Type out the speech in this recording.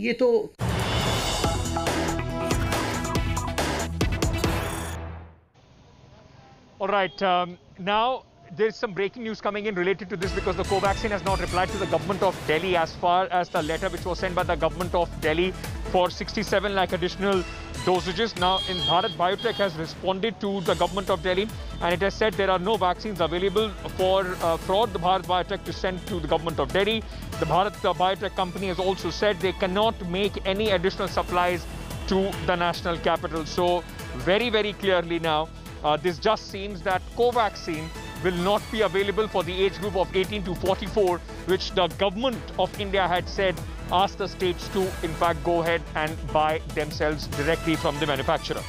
ये तो All right. Um, now, there's some breaking news coming in related to this because the Covaxin has not replied to the government of Delhi as far as the letter which was sent by the government of Delhi for 67 lakh additional dosages. Now, in Bharat Biotech has responded to the government of Delhi and it has said there are no vaccines available for, uh, for the Bharat Biotech to send to the government of Delhi. The Bharat Biotech company has also said they cannot make any additional supplies to the national capital. So, very, very clearly now, uh, this just seems that Covaxin will not be available for the age group of 18 to 44, which the government of India had said asked the states to, in fact, go ahead and buy themselves directly from the manufacturer.